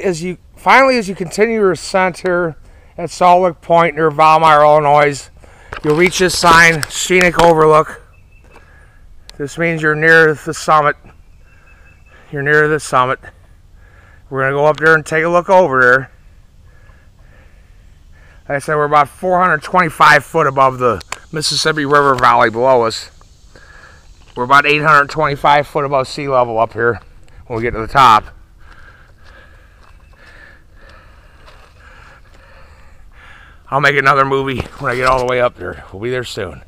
As you finally, as you continue your ascent here at Salt Point near Valmeyer, Illinois, you'll reach this sign, Scenic Overlook. This means you're near the summit. You're near the summit. We're gonna go up there and take a look over there. Like I said, we're about 425 foot above the Mississippi River Valley below us. We're about 825 foot above sea level up here when we get to the top. I'll make another movie when I get all the way up there. We'll be there soon.